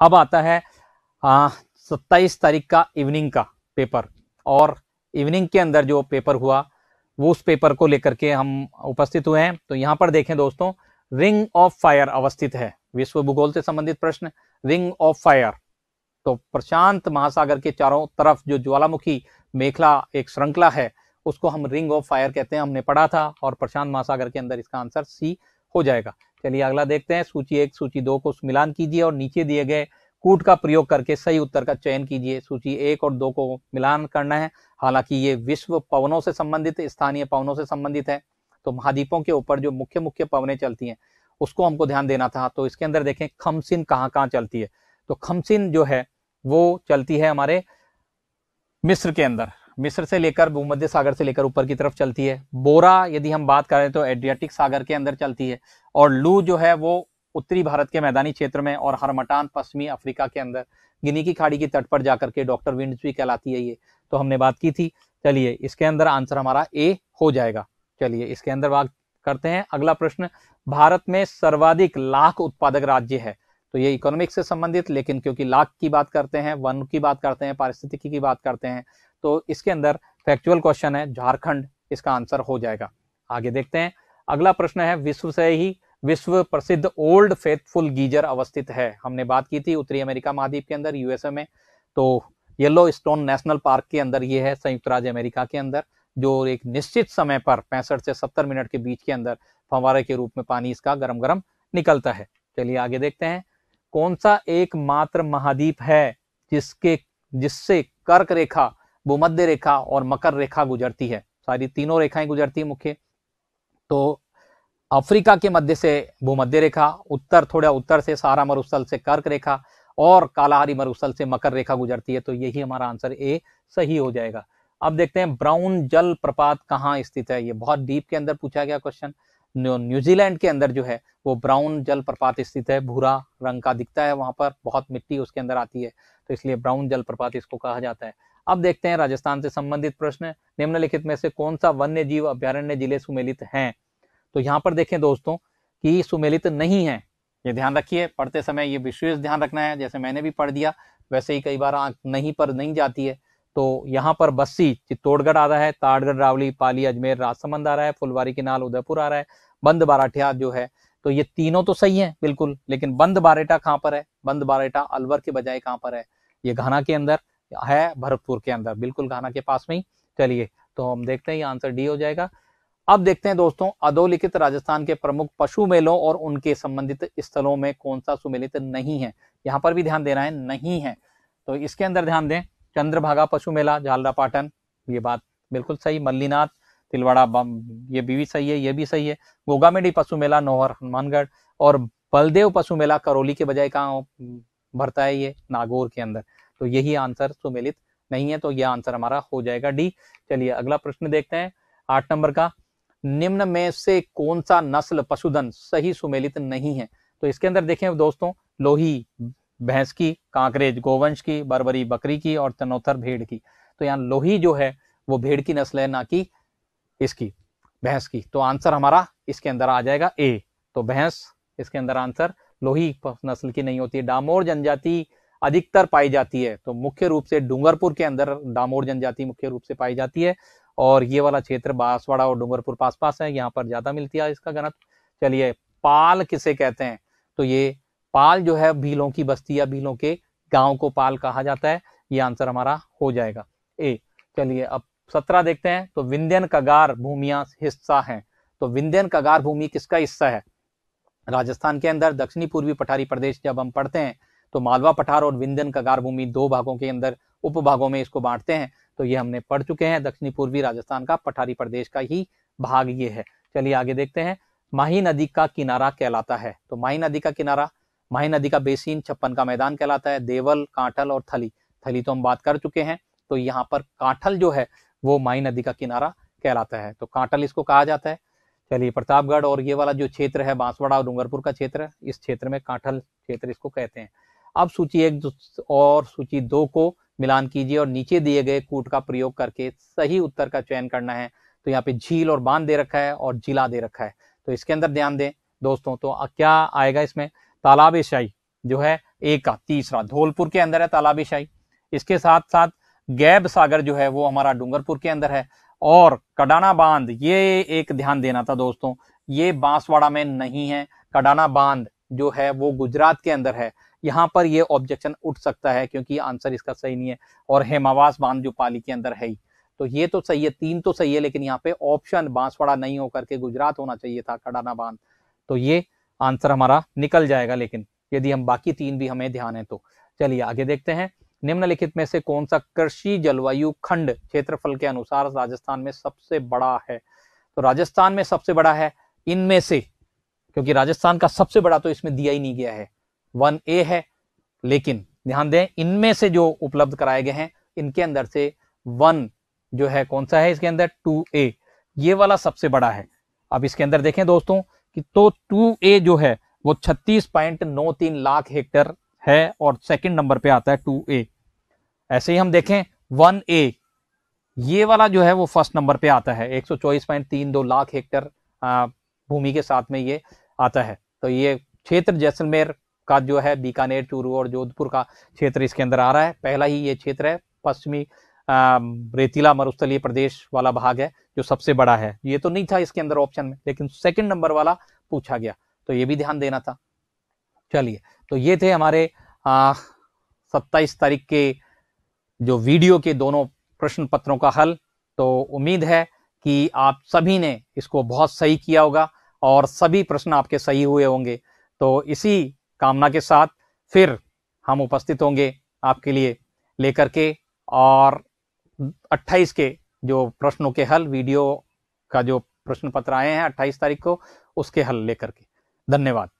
अब आता है सत्ताईस तारीख का इवनिंग का पेपर और इवनिंग के अंदर जो पेपर हुआ, वो उस पेपर को लेकर के हम उपस्थित हुए हैं। तो यहाँ पर देखें दोस्तों रिंग ऑफ़ फायर अवस्थित है। विश्व भूगोल से संबंधित प्रश्न रिंग ऑफ़ फायर तो प्रशांत महासागर के चारों तरफ़ जो ज्वालामुखी मेखला एक श्रृंखला है, उसको हम रिंग ऑफ़ फायर कहते हैं। हमने पढ़ा था और प्रशांत महासागर के अंदर इसका आंसर सी हो जाएगा। चलिए अगला देखते हैं। सूची एक, सूची दो को मिलान कीजिए और नीचे दिए गए कूट का प्रयोग करके सही उत्तर का चयन कीजिए। सूची एक और दो को मिलान करना है। हालाँकि ये विश्व पवनों से संबंधित, स्थानीय पवनों से संबंधित है। तो महाद्वीपों के ऊपर जो मुख्य मुख्य पवनें चलती हैं, उसको हमको ध्यान देना था। तो इसके अंदर देखें, खमसिन कहाँ कहाँ चलती है? तो खमसिन जो है, वो चलती है हमारे मिस्र के अंदर। मिस्र से लेकर भूमध्य सागर से लेकर ऊपर की तरफ़ चलती है। बोरा, यदि हम बात करें तो एड्रियाटिक सागर के अंदर चलती है और लू जो है वो उत्तरी भारत के मैदानी क्षेत्र में और हरमटान पश्चिमी अफ्रीका के अंदर। गिनी की खाड़ी की तट पर जाकर के डॉक्टर विंड्स भी कहलाती है ये। तो हमने बात की थी। चलिए, इसके अंदर आंसर हमारा ए हो जाएगा। चलिए, इसके अंदर बात करते हैं। अगला प्रश्न, भारत में सर्वाधिक लाख उत्पादक राज्य है। तो ये इकोनॉमिक्स से संबंधित, लेकिन क्योंकि लाख की बात करते हैं, वन की बात करते हैं, पारिस्थितिकी की बात करते हैं तो इसके अंदर फैक्चुअल क्वेश्चन है, झारखंड इसका आंसर हो जाएगा। आगे देखते हैं। अगला प्रश्न है, विश्व से ही विश्व प्रसिद्ध ओल्ड फेथफुल गीजर अवस्थित है। हमने बात की थी उत्तरी अमेरिका महाद्वीप के अंदर यूएसए में। तो येलो स्टोन नेशनल पार्क के अंदर ये है, संयुक्त राज्य अमेरिका के अंदर, जो एक निश्चित समय पर, पैंसठ से सत्तर मिनट के बीच के अंदर, फंवारे के रूप में पानी इसका गरम गरम निकलता है। चलिए आगे देखते हैं। कौन सा एकमात्र महाद्वीप है जिसके, जिससे कर्क रेखा भूमध्य रेखा और मकर रेखा गुजरती है। सारी तीनों रेखाएँ गुजरती है मुख्य। तो अफ्रीका के मध्य से भूमध्य रेखा, उत्तर, थोड़ा उत्तर से सारा मरुस्थल से कर्क रेखा और कालाहारी मरुस्थल से मकर रेखा गुजरती है। तो यही हमारा आंसर ए सही हो जाएगा। अब देखते हैं ब्राउन जल प्रपात कहाँ स्थित है। ये बहुत डीप के अंदर पूछा गया क्वेश्चन। न्यूजीलैंड के अंदर जो है, वो ब्राउन जल प्रपात स्थित है। भूरा रंग का दिखता है वहाँ पर, बहुत मिट्टी उसके अंदर आती है। तो इसलिए ब्राउन जल प्रपात इसको कहा जाता है। अब देखते हैं राजस्थान से संबंधित प्रश्न। निम्नलिखित में से कौन सा वन्य जीव अभ्यारण्य ज़िले सुमेलित हैं? तो यहाँ पर देखें दोस्तों कि सुमेलित नहीं है। ये ध्यान रखिए, पढ़ते समय ये विशेष ध्यान रखना है। जैसे मैंने भी पढ़ दिया, वैसे ही कई बार आँख नहीं पर नहीं जाती है। तो यहाँ पर बस्सी, चित्तौड़गढ़ आ रहा है, ताड़गढ़, रावली, पाली, अजमेर, राजसमंद आ रहा है, फुलवारी किनाल, उदयपुर आ रहा है, बंद बाराठिया जो है। तो ये तीनों तो सही है, बिल्कुल, लेकिन बंद बारेटा कहाँ पर है? बंद बारेटा अलवर के बजाय कहाँ पर है? ये घाना के अंदर है भरतपुर के अंदर। बिल्कुल घाना के पास में ही। चलिए तो हम देखते हैं, ये आंसर डी हो जाएगा। अब देखते हैं दोस्तों, अधोलिखित राजस्थान के प्रमुख पशु मेलों और उनके संबंधित स्थलों में कौन सा सुमेलित नहीं है। यहाँ पर भी ध्यान देना है, नहीं है। तो इसके अंदर ध्यान दें, चंद्रभागा पशु मेला झालरा पाटन ये बात बिल्कुल सही। मल्लीनाथ, तिलवाड़ा ये भी सही है, ये भी सही है। गोगामेडी पशु मेला, नोहर, हनुमानगढ़ और बलदेव पशु मेला, करौली के बजाय कहाँ भरता है ये, नागौर के अंदर। तो यही आंसर सुमेलित नहीं है तो यह आंसर हमारा हो जाएगा डी। चलिए अगला प्रश्न देखते हैं आठ नंबर का। निम्न में से कौन सा नस्ल पशुधन सही सुमेलित नहीं है? तो इसके अंदर देखें दोस्तों, लोही, भैंस की, कांकरेज, गोवंश की, बरबरी, बकरी की और तनोथर भेड़ की। तो यहाँ लोही जो है, वो भेड़ की नस्ल है, ना कि इसकी, भैंस की। तो आंसर हमारा इसके अंदर आ जाएगा ए। तो भैंस, इसके अंदर आंसर लोही नस्ल की नहीं होती। डामोर जनजाति अधिकतर पाई जाती है। तो मुख्य रूप से डूंगरपुर के अंदर डामोर जनजाति मुख्य रूप से पाई जाती है और ये वाला क्षेत्र बांसवाड़ा और डूंगरपुर पास पास है, यहाँ पर ज़्यादा मिलती है इसका घनत्व। चलिए, पाल किसे कहते हैं? तो ये पाल जो है भीलों की बस्ती या भीलों के गाँव को पाल कहा जाता है। ये आंसर हमारा हो जाएगा। ए, चलिए अब सत्रह देखते हैं। तो विंध्यन कगार भूमिया हिस्सा है। तो विंध्यन कगार भूमि किसका हिस्सा है? राजस्थान के अंदर, दक्षिणी पूर्वी पठारी प्रदेश जब हम पढ़ते हैं तो मालवा, पठार और विंध्यन कगार भूमि दो भागों के अंदर उपभागों में इसको बांटते हैं। तो ये हमने पढ़ चुके हैं। दक्षिणी पूर्वी राजस्थान का, पठारी प्रदेश का ही भाग ये है। चलिए आगे देखते हैं। माही नदी का किनारा कहलाता है। तो माही नदी का किनारा, माही नदी का बेसिन छप्पन का मैदान कहलाता है। देवल, कांठल और थली। थली तो हम बात कर चुके हैं। तो यहाँ पर कांठल जो है, वो माही नदी का किनारा कहलाता है। तो कांठल इसको कहा जाता है। चलिए प्रतापगढ़ और ये वाला जो क्षेत्र है, बांसवाड़ा और डूंगरपुर का क्षेत्र इस क्षेत्र में कांठल क्षेत्र इसको कहते हैं। अब सूची एक और सूची दो को मिलान कीजिए और नीचे दिए गए कूट का प्रयोग करके सही उत्तर का चयन करना है। तो यहाँ पे झील और बाँध दे रखा है और जिला दे रखा है। तो इसके अंदर ध्यान दें दोस्तों तो क्या आएगा इसमें? तालाब एशियाई जो है एक का तीसरा। धौलपुर के अंदर है तालाबी शाही इसके साथ साथ गैब सागर जो है वो हमारा डूंगरपुर के अंदर है। और कडाना बाँध, ये एक ध्यान देना था दोस्तों, ये बांसवाड़ा में नहीं है। कडाना बाँध जो है वो गुजरात के अंदर है, यहाँ पर ये ऑब्जेक्शन उठ सकता है क्योंकि आंसर इसका सही नहीं है और हेमावास बाँध जो पाली के अंदर है ही। तो ये तो सही है, तीन तो सही है, लेकिन यहाँ पे ऑप्शन बांसवाड़ा नहीं होकर के गुजरात होना चाहिए था कडाना बाँध। तो ये आंसर हमारा निकल जाएगा, लेकिन यदि हम बाकी तीन भी हमें ध्यान है तो। चलिए आगे देखते हैं, निम्नलिखित में से कौन सा कृषि जलवायु खंड क्षेत्रफल के अनुसार राजस्थान में सबसे बड़ा है? तो राजस्थान में सबसे बड़ा है, इनमें से क्योंकि राजस्थान का सबसे बड़ा तो इसमें दिया ही नहीं गया है। वन ए है, लेकिन ध्यान दें, इनमें से जो उपलब्ध कराए गए हैं, इनके अंदर से वन जो है, कौन सा है इसके अंदर? Two A. ये वाला सबसे बड़ा है। अब इसके अंदर देखें दोस्तों कि तो टू ए जो है, वो छत्तीस पॉइंट नौ तीन लाख हेक्टर है और सेकंड नंबर पे आता है टू ए। ऐसे ही हम देखें, वन ए, ये वाला जो है, वो फ़र्स्ट नंबर पे आता है। एक सौ चौबीस पॉइंट तीन दो लाख हेक्टर भूमि के साथ में ये आता है। तो ये क्षेत्र जैसलमेर का जो है, बीकानेर, चूरू और जोधपुर का क्षेत्र इसके अंदर आ रहा है। पहला ही ये क्षेत्र है, पश्चिमी रेतीला मरुस्थलीय प्रदेश वाला भाग है, जो सबसे बड़ा है। ये तो नहीं था इसके अंदर ऑप्शन में, लेकिन सेकंड नंबर वाला पूछा गया तो ये भी ध्यान देना था। चलिए तो ये थे हमारे सत्ताईस तारीख के जो वीडियो के दोनों प्रश्न पत्रों का हल। तो उम्मीद है कि आप सभी ने इसको बहुत सही किया होगा। और सभी प्रश्न आपके सही हुए होंगे। तो इसी कामना के साथ फिर हम उपस्थित होंगे आपके लिए लेकर के और 28 के जो प्रश्नों के हल, वीडियो का जो प्रश्न पत्र आए हैं 28 तारीख को, उसके हल लेकर के। धन्यवाद।